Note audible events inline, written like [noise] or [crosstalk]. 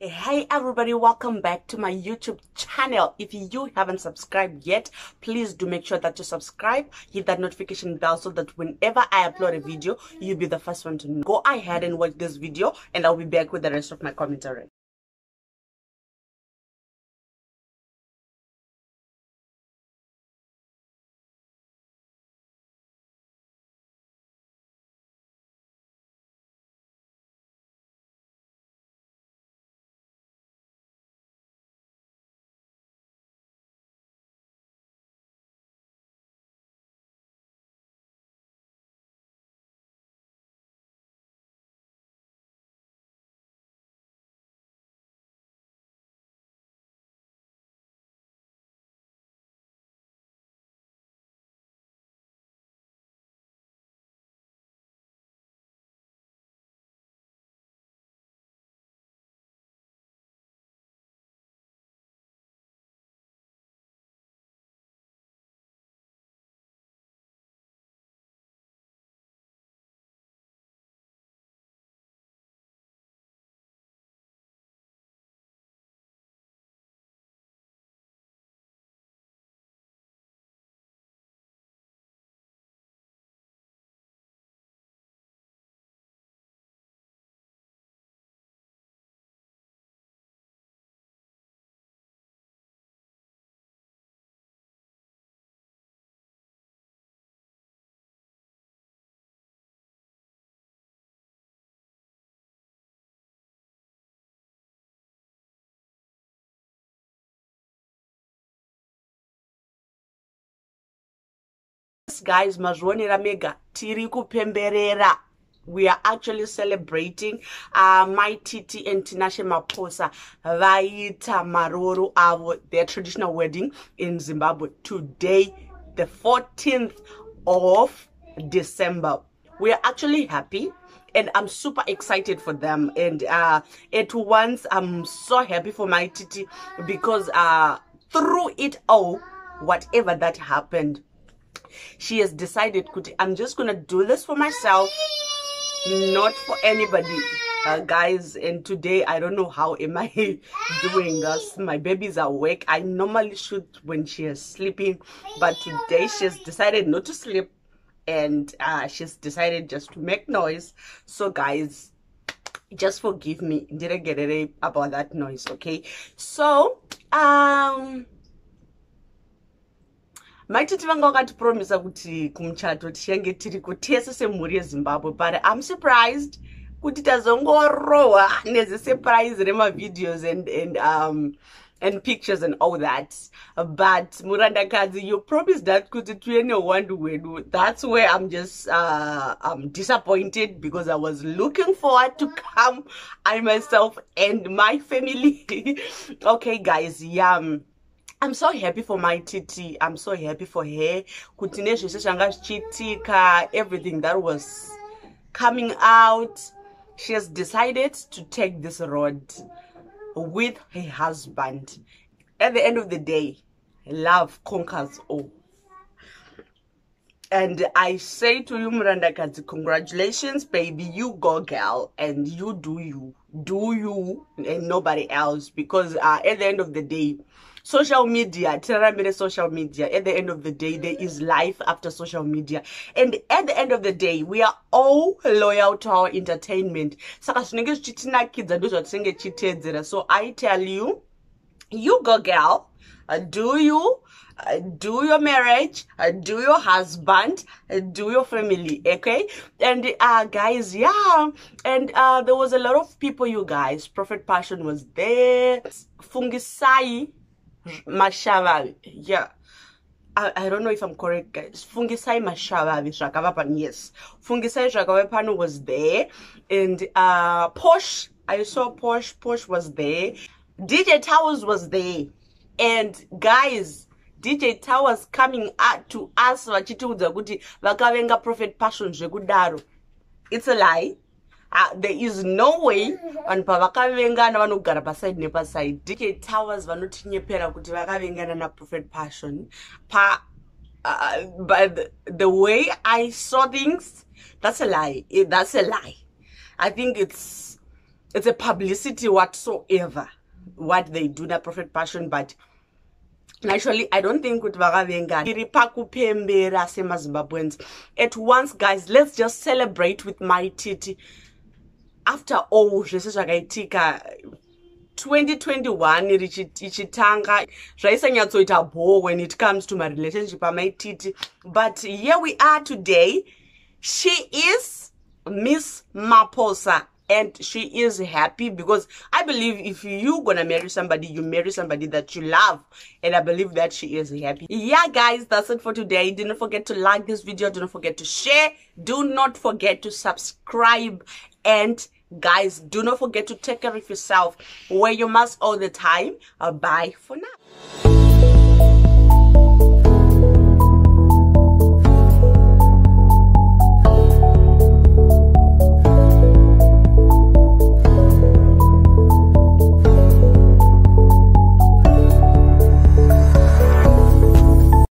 Hey everybody, welcome back to my YouTube channel. If you haven't subscribed yet, please do make sure that you subscribe, hit that notification bell so that whenever I upload a video, you'll be the first one to know. Go ahead and watch this video and I'll be back with the rest of my commentary. Guys mazvionera mega tiri kupemberera we are actually celebrating uh, my titi and tinashe maposa vaita maroro avo their traditional wedding in zimbabwe. Today the 14th of december. We are actually happy and i'm super excited for them. And uh at once i'm so happy for my titi because uh through it all whatever that happened she has decided i'm just gonna do this for myself not for anybody. Uh, guys and today i don't know how am i [laughs] doing this my baby's awake. I normally shoot when she is sleeping but today she's decided not to sleep and uh, she's decided just to make noise. So guys just forgive me. Didn't get it about that noise okay? So um maititi vanga vakatipromisa kuti kumuchato tichange tiriko tese semhuri yezimbabwe but i'm surprised kuti tazongorohwa nezisurprise remavideos and, and, um, and pictures and all that. But murandakadzi you promised that kuti tuve neuwandu hwedu. That's where i'm just uh, i'm disappointed because i was looking forward to come i myself and my family. [laughs] Okay guys yeah um, i'm so happy for my titi i'm so happy for her. Kuti nezvese zvanga zvichiitika everything that was coming out. She has decided to take this road with her husband. At the end of the day love conquers all and i say to you murandakadzi congratulations baby. You go girl. And you do you. Do you and nobody else. Because uh, at the end of the day social media tirarambire social media. At the end of the day there is life after social media. And at the end of the day we are all loyal to our entertainment. Saka zvinenge zvichitinakidza ndozvatinenge tichiteedzera so i tell you you go girl uh, do you uh, do your marriage uh, do your husband uh, do your family okay? And uh guys yeah and uh there was a lot of people you guys prophet passion was there fungisai Mashavave yeah. I, I don't know if i'm correct guys. Fungisai Mashavave zvakava yes. Fungisai Zvakavapano was there and uh posh i saw posh posh was there DJ Tawaz was there. And guys DJ Tawaz coming up to us vachitiudza kuti vakavenga prophet passion zvekudaro. It's a lie. Uh, there is no way [laughs] vanhu pavakavengana vanogara paside nepaside DJ Tawaz vanotinyepera kuti vakavengana naprophet passion. Pa uh, but the, the way i saw things that's a lie. That's a lie. I think it's it's a publicity whatsoever what they do na prophet passion but naturally i don't think kuti vakavenga iri pakupembera semazimbabweans. At once guys let's just celebrate with my titi. After all zvese zvakaitika 2021 ichitanga zvaisanyatsoita bore when it comes to my relationship amaititi but here we are today. She is miss maposa and she is happy because i believe if you gonna marry somebody you marry somebody that you love. And i believe that she is happy. Yeah guys that's it for today. Do not forget to like this video. Do not forget to share. Do not forget to subscribe. And guys do not forget to take care of yourself. Wear your mask all the time. Uh, bye for now